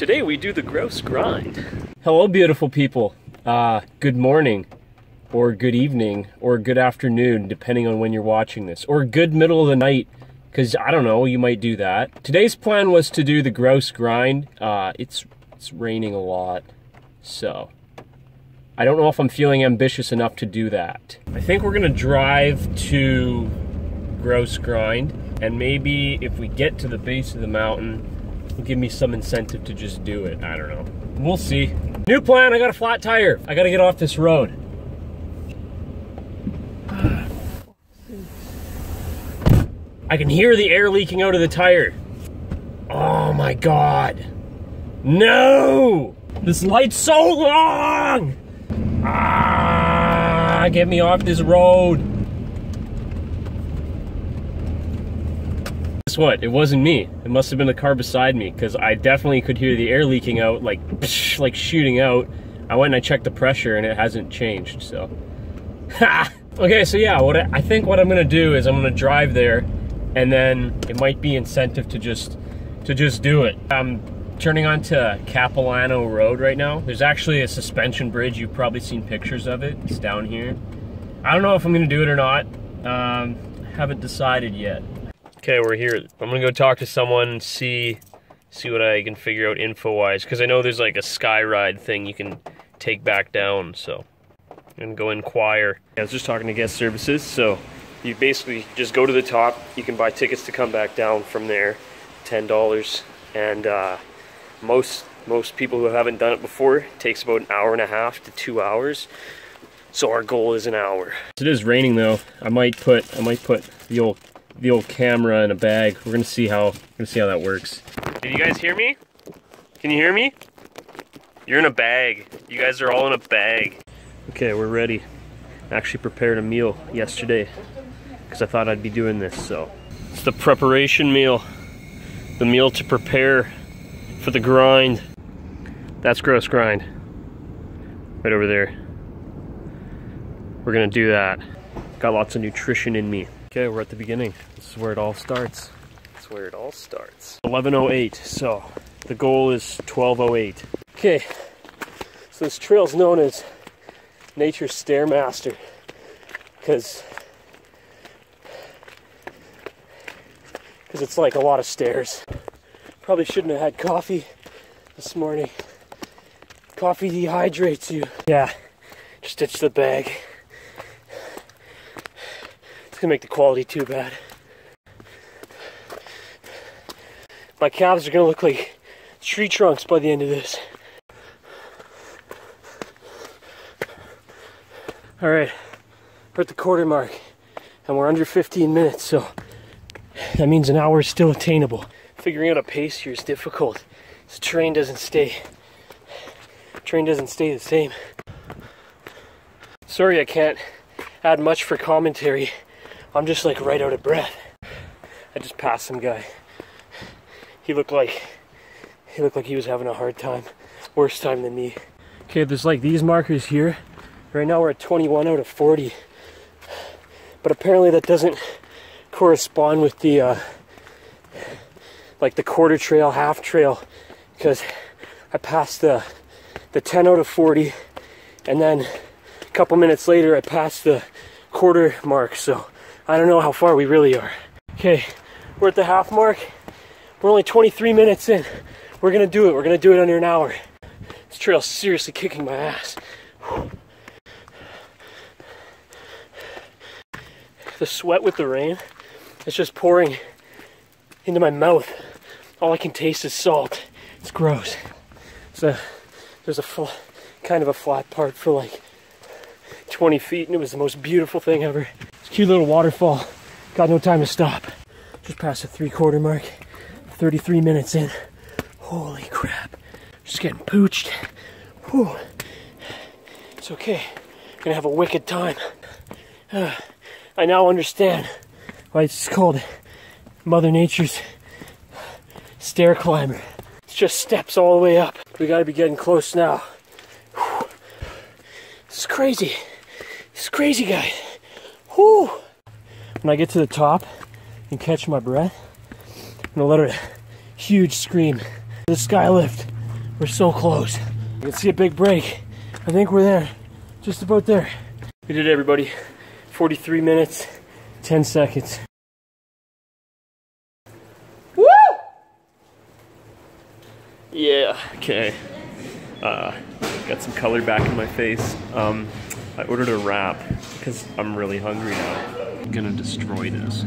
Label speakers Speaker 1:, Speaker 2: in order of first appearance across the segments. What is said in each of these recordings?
Speaker 1: Today we do the Grouse Grind. Hello, beautiful people. Uh, good morning, or good evening, or good afternoon, depending on when you're watching this, or good middle of the night, because I don't know, you might do that. Today's plan was to do the Grouse Grind. Uh, it's it's raining a lot, so I don't know if I'm feeling ambitious enough to do that. I think we're gonna drive to Grouse Grind, and maybe if we get to the base of the mountain, give me some incentive to just do it. I don't know. We'll see. New plan, I got a flat tire. I gotta get off this road. I can hear the air leaking out of the tire. Oh my god. No! This light's so long! Ah, get me off this road. Guess what? It wasn't me. It must have been the car beside me because I definitely could hear the air leaking out, like, psh, like shooting out. I went and I checked the pressure and it hasn't changed, so. Ha! okay, so yeah, what I, I think what I'm gonna do is I'm gonna drive there and then it might be incentive to just to just do it. I'm turning onto Capilano Road right now. There's actually a suspension bridge. You've probably seen pictures of it. It's down here. I don't know if I'm gonna do it or not. Um, haven't decided yet. Okay, we're here. I'm gonna go talk to someone, see see what I can figure out info-wise, because I know there's like a sky ride thing you can take back down, so and go inquire. I was just talking to guest services, so you basically just go to the top. You can buy tickets to come back down from there, ten dollars, and uh, most most people who haven't done it before it takes about an hour and a half to two hours. So our goal is an hour. It is raining though. I might put I might put the old the old camera in a bag. We're gonna see how we're gonna see how that works. Can you guys hear me? Can you hear me? You're in a bag. You guys are all in a bag. Okay, we're ready. I actually prepared a meal yesterday because I thought I'd be doing this. So it's the preparation meal, the meal to prepare for the grind. That's Grouse Grind. Right over there. We're gonna do that. Got lots of nutrition in me. Okay, we're at the beginning. This is where it all starts. That's where it all starts. 1108, so the goal is 1208. Okay, so this trail is known as Nature's Stairmaster because because it's like a lot of stairs. Probably shouldn't have had coffee this morning. Coffee dehydrates you. Yeah, just ditch the bag. Gonna make the quality too bad. My calves are gonna look like tree trunks by the end of this. All right, we're at the quarter mark and we're under 15 minutes, so that means an hour is still attainable. Figuring out a pace here is difficult. This train doesn't stay, train doesn't stay the same. Sorry I can't add much for commentary. I'm just like right out of breath. I just passed some guy. He looked like he looked like he was having a hard time. Worse time than me. Okay, there's like these markers here. Right now we're at 21 out of 40. But apparently that doesn't correspond with the uh, like the quarter trail, half trail, because I passed the the 10 out of 40, and then a couple minutes later I passed the quarter mark. So I don't know how far we really are. Okay, we're at the half mark. We're only 23 minutes in. We're gonna do it. We're gonna do it under an hour. This trail's seriously kicking my ass. The sweat with the rain it's just pouring into my mouth. All I can taste is salt. It's gross. So there's a fl- kind of a flat part for like 20 feet, and it was the most beautiful thing ever. It's a cute little waterfall. Got no time to stop. Just past the three quarter mark. 33 minutes in. Holy crap. Just getting pooched. Whew. It's okay. Gonna have a wicked time. Uh, I now understand why it's called Mother Nature's stair climber. It's just steps all the way up. We gotta be getting close now. Whew. Is crazy. This crazy, guy. Whew. When I get to the top and catch my breath, I'm gonna let a huge scream. The sky lift We're so close. You can see a big break. I think we're there. Just about there. We did it, everybody. 43 minutes, 10 seconds. Woo! Yeah, okay. Uh, got some color back in my face. Um, I ordered a wrap because I'm really hungry now. I'm gonna destroy this.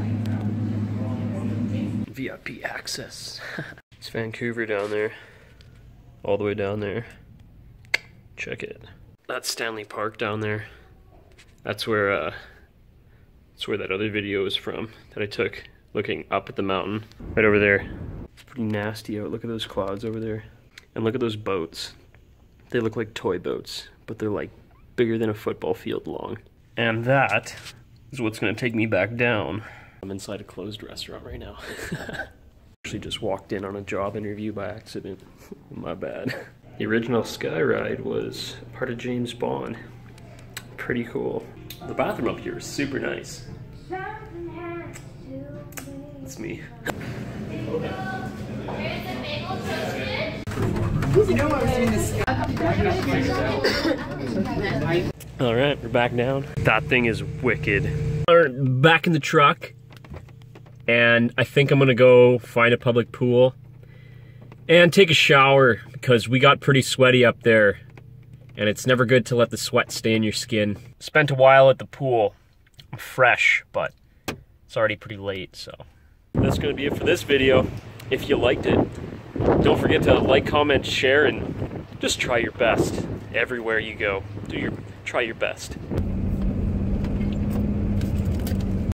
Speaker 1: VIP access. it's Vancouver down there. All the way down there. Check it. That's Stanley Park down there. That's where uh that's where that other video is from that I took looking up at the mountain. Right over there. It's pretty nasty out. Look at those clouds over there. And look at those boats. They look like toy boats, but they're like bigger than a football field long. And that is what's gonna take me back down. I'm inside a closed restaurant right now. Actually just walked in on a job interview by accident. My bad. The original Sky Ride was part of James Bond. Pretty cool. The bathroom up here is super nice. That's me. All right, we're back down. That thing is wicked. We're back in the truck, and I think I'm gonna go find a public pool and take a shower because we got pretty sweaty up there, and it's never good to let the sweat stay in your skin. Spent a while at the pool. I'm fresh, but it's already pretty late, so. That's gonna be it for this video. If you liked it, don't forget to like, comment, share, and just try your best everywhere you go. Do your try your best.